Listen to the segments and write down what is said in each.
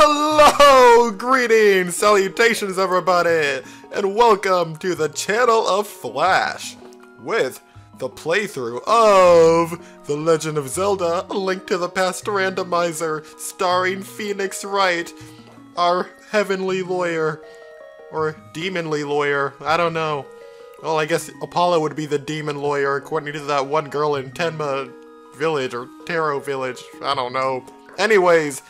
Hello! Greetings! Salutations, everybody! And welcome to the channel of Flash with the playthrough of The Legend of Zelda A Link to the Past Randomizer starring Phoenix Wright, our heavenly lawyer. Or demonly lawyer. I don't know. Well, I guess Apollo would be the demon lawyer according to that one girl in Tenma Village or Taro Village. I don't know. Anyways,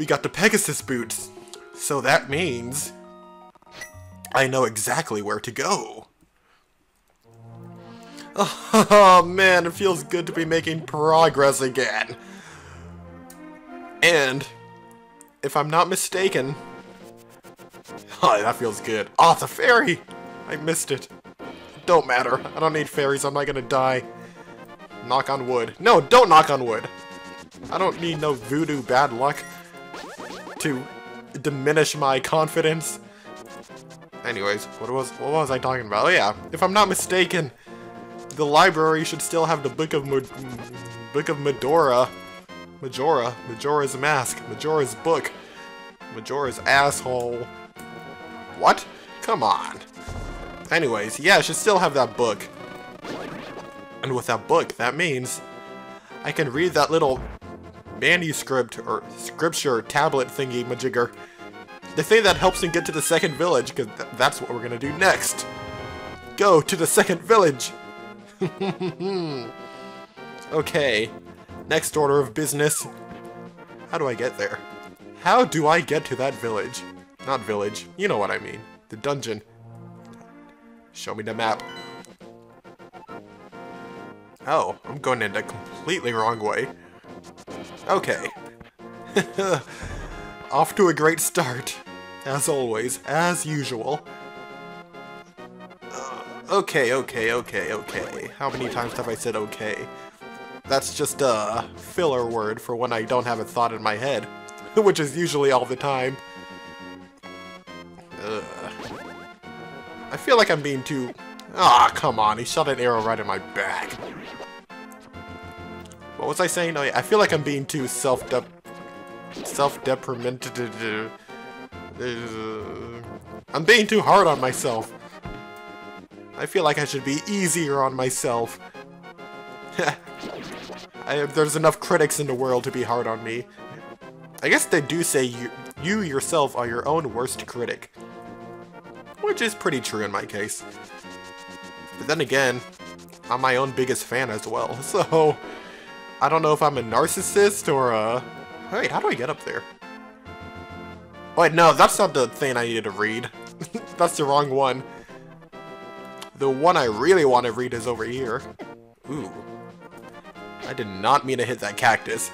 we got the Pegasus boots. So that means I know exactly where to go. Oh man, it feels good to be making progress again. And, if I'm not mistaken, oh, that feels good. Ah, oh, it's a fairy! I missed it. Don't matter. I don't need fairies. I'm not gonna die. Knock on wood. No, don't knock on wood. I don't need no voodoo bad luck to diminish my confidence. Anyways, what was what was I talking about? Oh yeah, if I'm not mistaken, the library should still have the Book of Mo Book of Majora. Majora. Majora's Mask. Majora's Book. Majora's Asshole. What? Come on. Anyways, yeah, I should still have that book. And with that book, that means I can read that little manuscript or scripture tablet thingy majigger. The thing that helps him get to the second village, because th that's what we're gonna do next. Go to the second village! okay, next order of business. How do I get there? How do I get to that village? Not village, you know what I mean. The dungeon. Show me the map. Oh, I'm going in the completely wrong way. Okay. Off to a great start. As always, as usual. Uh, okay, okay, okay, okay. How many times have I said okay? That's just a filler word for when I don't have a thought in my head, which is usually all the time. Ugh. I feel like I'm being too... Ah, oh, come on, he shot an arrow right in my back. What was I saying? Oh, yeah, I feel like I'm being too self-dep... Self-deprimented... Uh, I'm being too hard on myself. I feel like I should be easier on myself. I, there's enough critics in the world to be hard on me. I guess they do say you, you yourself are your own worst critic. Which is pretty true in my case. But then again, I'm my own biggest fan as well, so... I don't know if I'm a narcissist or a... Wait, how do I get up there? Wait, no, that's not the thing I needed to read. that's the wrong one. The one I really want to read is over here. Ooh. I did not mean to hit that cactus.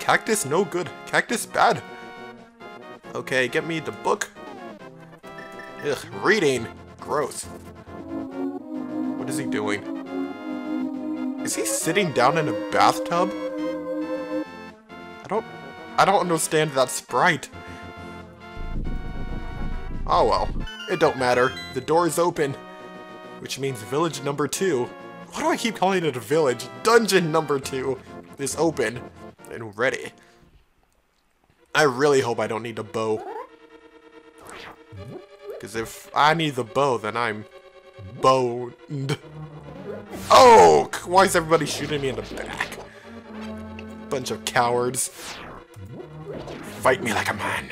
Cactus no good. Cactus bad. Okay, get me the book. Ugh, reading. Gross. What is he doing? Is he sitting down in a bathtub? I don't... I don't understand that sprite. Oh well. It don't matter. The door is open. Which means village number two. Why do I keep calling it a village? Dungeon number two is open and ready. I really hope I don't need a bow. Because if I need the bow, then I'm boned. Oh! Why is everybody shooting me in the back? Bunch of cowards. Fight me like a man.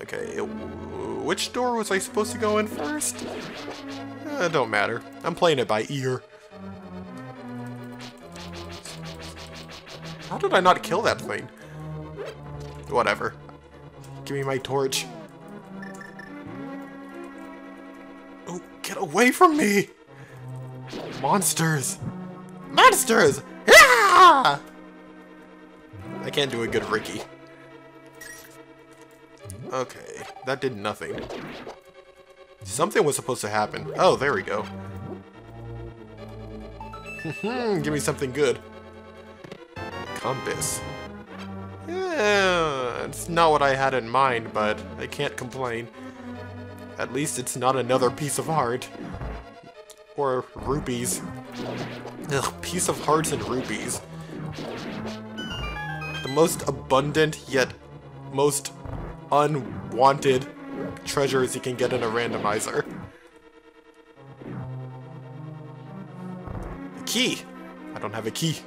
Okay, which door was I supposed to go in first? Uh, don't matter. I'm playing it by ear. How did I not kill that thing? Whatever. Give me my torch. Oh, get away from me! Monsters! Monsters! Yeah! I can't do a good Ricky. Okay, that did nothing. Something was supposed to happen. Oh, there we go. Hmm, give me something good. Compass. Yeah, it's not what I had in mind, but I can't complain. At least it's not another piece of art. Or rupees. Ugh, piece of hearts and rupees. The most abundant yet most unwanted treasures you can get in a randomizer. A key! I don't have a key.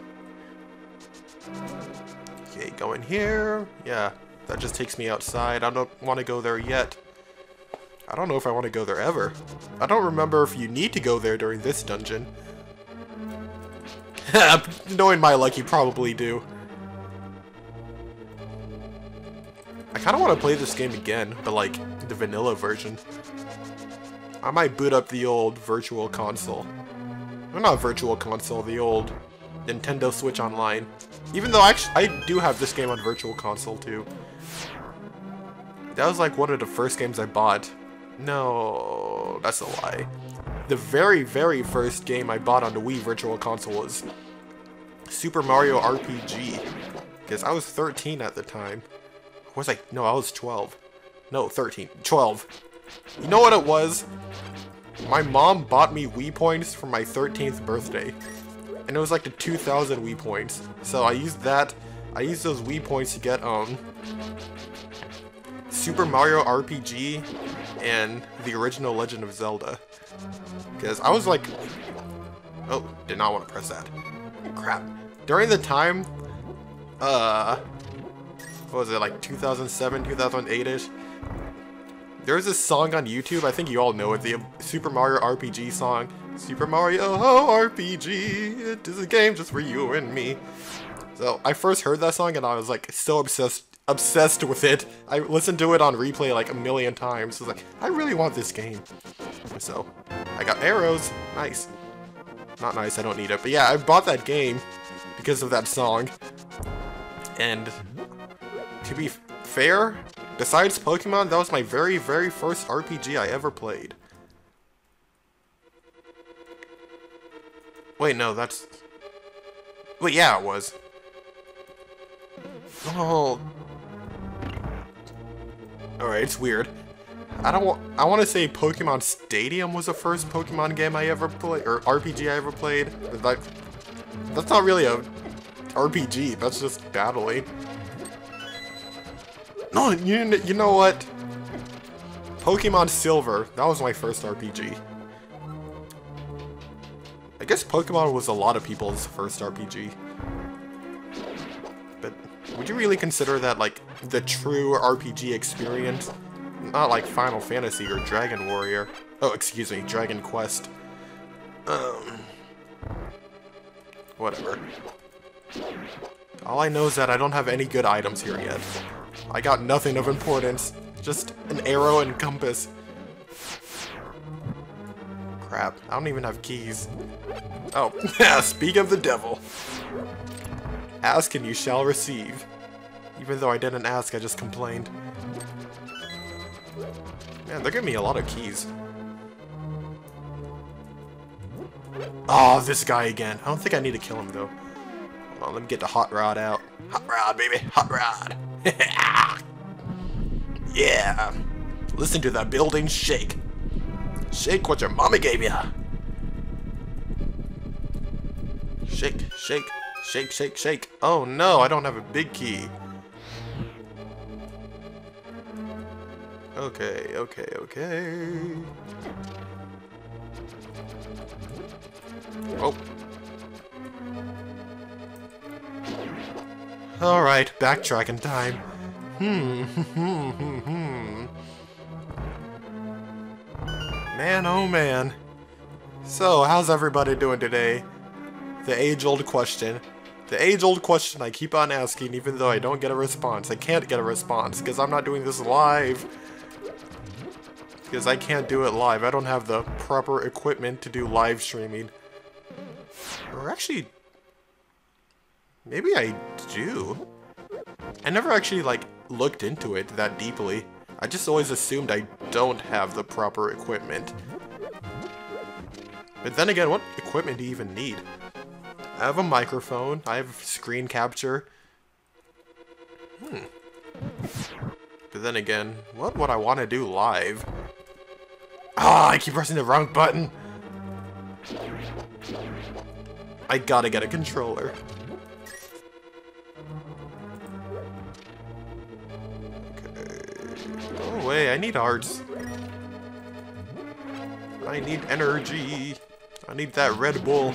Okay, go in here. Yeah, that just takes me outside. I don't want to go there yet. I don't know if I want to go there ever. I don't remember if you need to go there during this dungeon. Knowing my luck, you probably do. I kind of want to play this game again, but like, the vanilla version. I might boot up the old Virtual Console. Well, not Virtual Console, the old Nintendo Switch Online. Even though actually, I do have this game on Virtual Console too. That was like one of the first games I bought. No, that's a lie. The very, very first game I bought on the Wii Virtual Console was Super Mario RPG. Because I was 13 at the time. was I? No, I was 12. No, 13. 12. You know what it was? My mom bought me Wii points for my 13th birthday and it was like the 2,000 Wii points. So I used that, I used those Wii points to get, um, Super Mario RPG and the original Legend of Zelda. Because I was like, oh, did not want to press that. Crap. During the time, uh, what was it, like 2007, 2008-ish? There was this song on YouTube, I think you all know it, the Super Mario RPG song. Super Mario RPG, it is a game just for you and me. So I first heard that song and I was like so obsessed obsessed with it. I listened to it on replay like a million times. I was like, I really want this game. So I got arrows. Nice. Not nice, I don't need it. But yeah, I bought that game because of that song. And to be fair, besides Pokemon, that was my very, very first RPG I ever played. Wait, no, that's... Wait, yeah, it was. Oh. Alright, it's weird. I don't want. I want to say Pokemon Stadium was the first Pokemon game I ever played, or RPG I ever played. That, that's not really a RPG. That's just battling. No, you you know what? Pokemon Silver. That was my first RPG. I guess Pokemon was a lot of people's first RPG. But would you really consider that, like, the true RPG experience? Not like Final Fantasy or Dragon Warrior. Oh, excuse me, Dragon Quest. Um... Whatever. All I know is that I don't have any good items here yet. I got nothing of importance. Just an arrow and compass crap. I don't even have keys. Oh, speak of the devil. Ask and you shall receive. Even though I didn't ask, I just complained. Man, they're giving me a lot of keys. Oh, this guy again. I don't think I need to kill him, though. On, let me get the hot rod out. Hot rod, baby. Hot rod. yeah. Listen to that building shake. Shake what your mommy gave you. Shake, shake, shake, shake, shake. Oh no, I don't have a big key. Okay, okay, okay. Oh. Alright, backtracking time. Hmm, hmm, hmm, hmm. Man, oh man. So, how's everybody doing today? The age-old question. The age-old question I keep on asking even though I don't get a response. I can't get a response because I'm not doing this live. Because I can't do it live. I don't have the proper equipment to do live streaming. Or actually... Maybe I do. I never actually, like, looked into it that deeply. I just always assumed I don't have the proper equipment. But then again, what equipment do you even need? I have a microphone, I have screen capture. Hmm. But then again, what would I want to do live? Ah, I keep pressing the wrong button. I gotta get a controller. Okay. Oh, wait, I need hearts. I need energy. I need that Red Bull.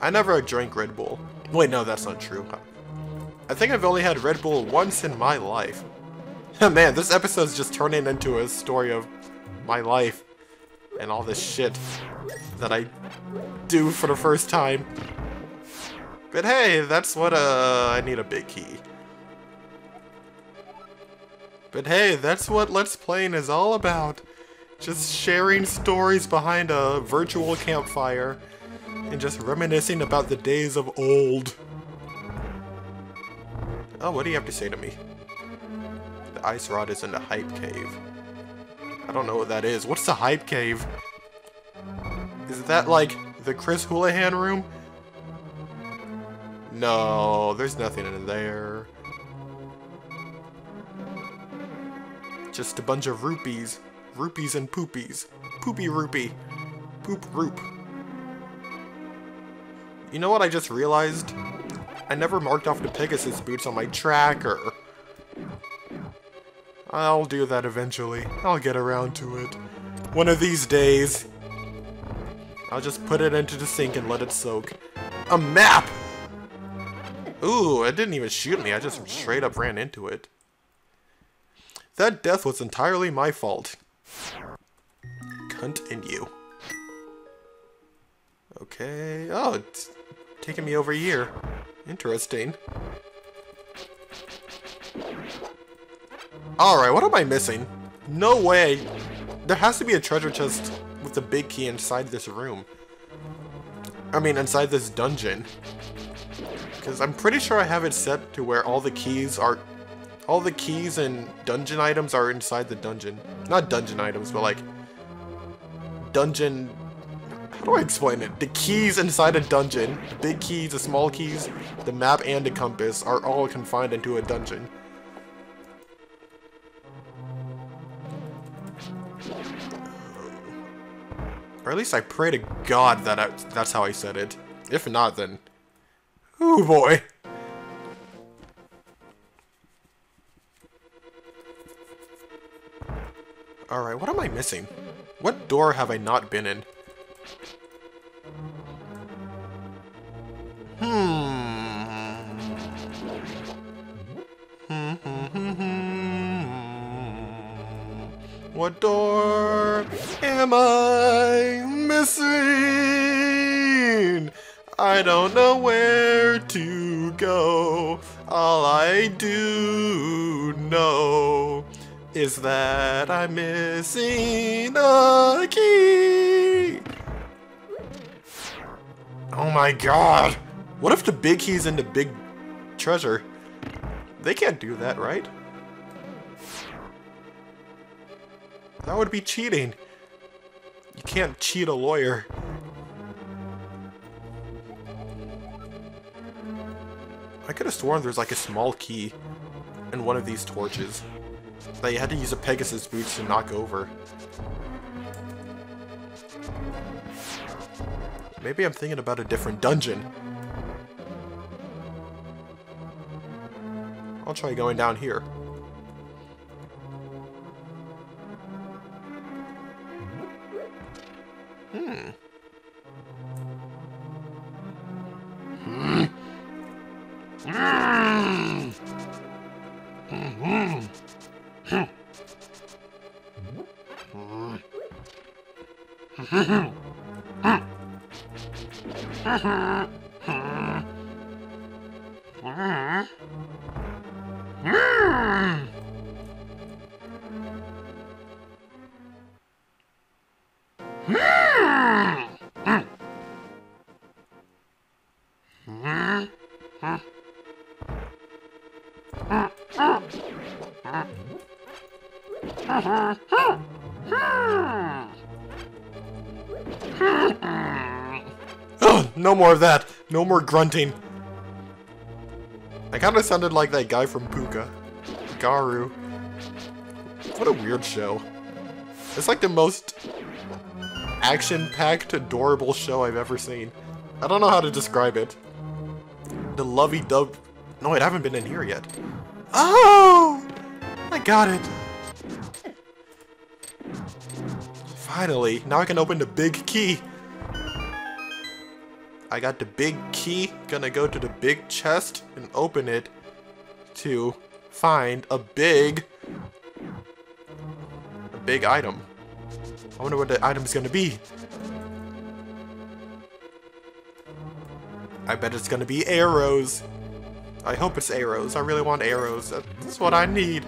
I never drank Red Bull. Wait, no, that's not true. I think I've only had Red Bull once in my life. Man, this episode's just turning into a story of my life and all this shit that I do for the first time. But hey, that's what, uh, I need a big key. But hey, that's what Let's Playing is all about. Just sharing stories behind a virtual campfire and just reminiscing about the days of old. Oh, what do you have to say to me? The ice rod is in the hype cave. I don't know what that is. What's the hype cave? Is that like the Chris Houlihan room? No, there's nothing in there. Just a bunch of rupees. Rupees and poopies. Poopy rupee. Poop roop. You know what I just realized? I never marked off the Pegasus boots on my tracker. I'll do that eventually. I'll get around to it. One of these days. I'll just put it into the sink and let it soak. A map! Ooh, it didn't even shoot me. I just straight up ran into it. That death was entirely my fault. Continue. Okay. Oh, it's taking me over a here. Interesting. Alright, what am I missing? No way! There has to be a treasure chest with the big key inside this room. I mean, inside this dungeon. Because I'm pretty sure I have it set to where all the keys are... All the keys and dungeon items are inside the dungeon. Not dungeon items, but like... Dungeon... How do I explain it? The keys inside a dungeon, the big keys, the small keys, the map, and the compass are all confined into a dungeon. Or at least I pray to God that I, that's how I said it. If not, then... Oh boy! Alright, what am I missing? What door have I not been in? Hmm. Hmm. What door am I missing? I don't know where to go. All I do know is that I'm missing a key. Oh my god. What if the big key's in the big treasure? They can't do that, right? That would be cheating. Can't cheat a lawyer. I could have sworn there's like a small key in one of these torches that you had to use a Pegasus boots to knock over. Maybe I'm thinking about a different dungeon. I'll try going down here. No more of that. No more grunting. I kind of sounded like that guy from Pucca. Garu. What a weird show. It's like the most action-packed, adorable show I've ever seen. I don't know how to describe it. The lovey-dove... No, I haven't been in here yet. Oh! I got it. Finally, now I can open the big key. I got the big key, gonna go to the big chest and open it to find a big, a big item. I wonder what the item is gonna be. I bet it's gonna be arrows. I hope it's arrows. I really want arrows. That's what I need.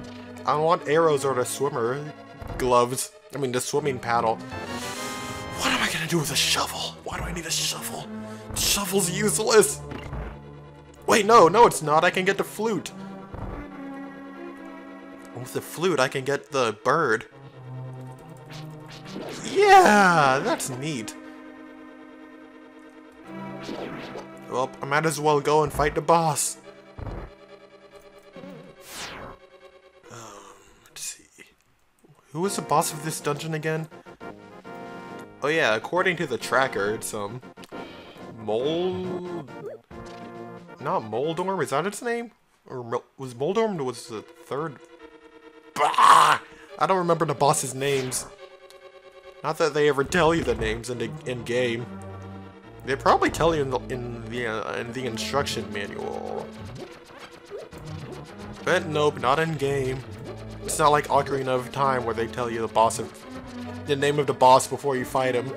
I want arrows or the swimmer gloves. I mean, the swimming paddle. What am I gonna do with a shovel? Why do I need a shovel? Shovel's useless. Wait, no, no, it's not. I can get the flute. With the flute, I can get the bird. Yeah, that's neat. Well, I might as well go and fight the boss. Um, let's see. Who was the boss of this dungeon again? Oh yeah, according to the tracker, it's, um... Mol... Not Moldorm, is that its name? Or was Moldorm was the third... Bah! I don't remember the boss's names. Not that they ever tell you the names in the in game. They probably tell you in the in the uh, in the instruction manual. But nope, not in game. It's not like Ocarina of Time where they tell you the boss of the name of the boss before you fight him.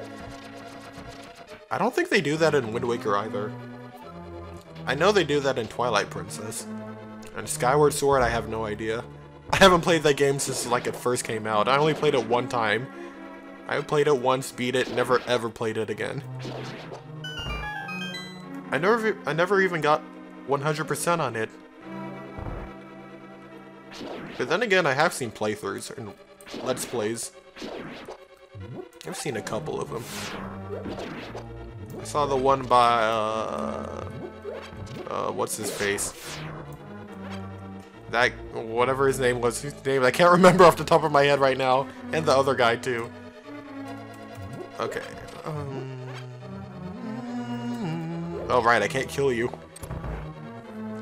I don't think they do that in Wind Waker either. I know they do that in Twilight Princess. And Skyward Sword, I have no idea. I haven't played that game since like it first came out. I only played it one time. I played it once, beat it, never ever played it again. I never I never even got 100% on it. But then again, I have seen playthroughs and Let's Plays. I've seen a couple of them. I saw the one by, uh, uh, what's his face? That, whatever his name was, his name, I can't remember off the top of my head right now. And the other guy, too. Okay. Um, oh, right, I can't kill you.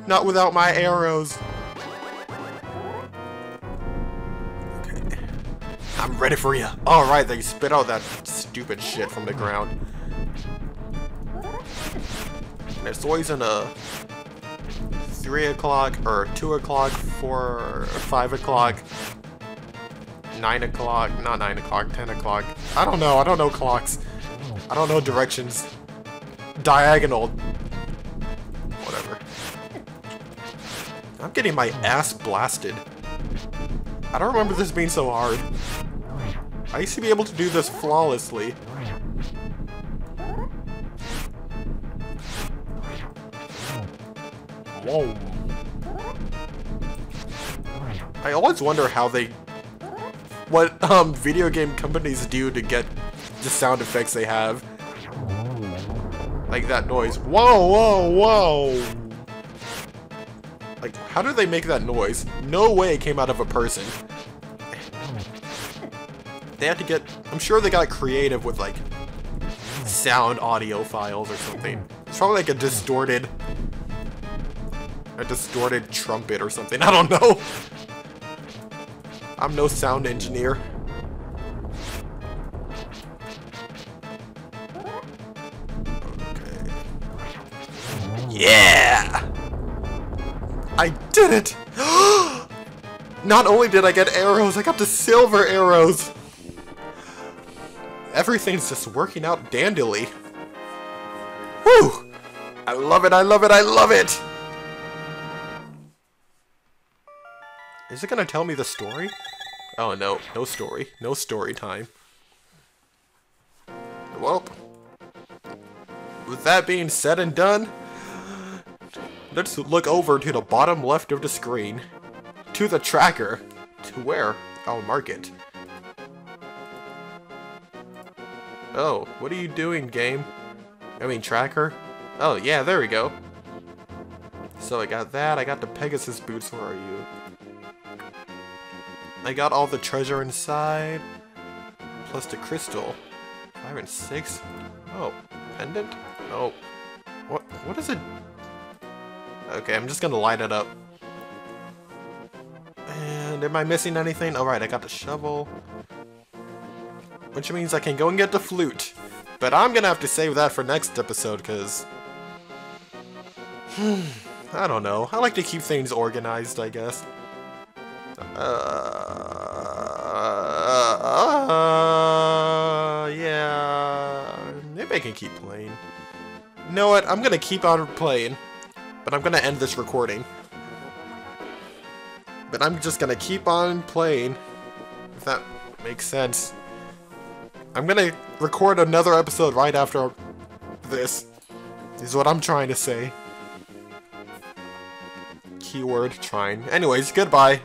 Not without my arrows. Okay. I'm ready for you. Alright, they spit out that stupid shit from the ground. It's always in a uh, 3 o'clock, or 2 o'clock, 4, 5 o'clock, 9 o'clock, not 9 o'clock, 10 o'clock. I don't know, I don't know clocks. I don't know directions. Diagonal. Whatever. I'm getting my ass blasted. I don't remember this being so hard. I used to be able to do this flawlessly. I always wonder how they... What um, video game companies do to get the sound effects they have. Like that noise. Whoa, whoa, whoa! Like, how did they make that noise? No way it came out of a person. They had to get... I'm sure they got creative with, like, sound audio files or something. It's probably like a distorted a distorted trumpet or something. I don't know. I'm no sound engineer. Okay. Yeah! I did it! Not only did I get arrows, I got the silver arrows! Everything's just working out dandily. Whew! I love it, I love it, I love it! Is it gonna tell me the story? Oh no, no story. No story time. Well, with that being said and done, let's look over to the bottom left of the screen. To the tracker. To where? I'll mark it. Oh, what are you doing, game? I mean, tracker? Oh, yeah, there we go. So I got that, I got the Pegasus boots, where are you? I got all the treasure inside, plus the crystal. Five and six. Oh, pendant? Oh, what? What is it? Okay, I'm just gonna light it up. And am I missing anything? All right, I got the shovel. which means I can go and get the flute. But I'm gonna have to save that for next episode, because... I don't know. I like to keep things organized, I guess. Uh, I can keep playing. You know what? I'm gonna keep on playing. But I'm gonna end this recording. But I'm just gonna keep on playing. If that makes sense. I'm gonna record another episode right after this. Is what I'm trying to say. Keyword trying. Anyways, goodbye.